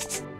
you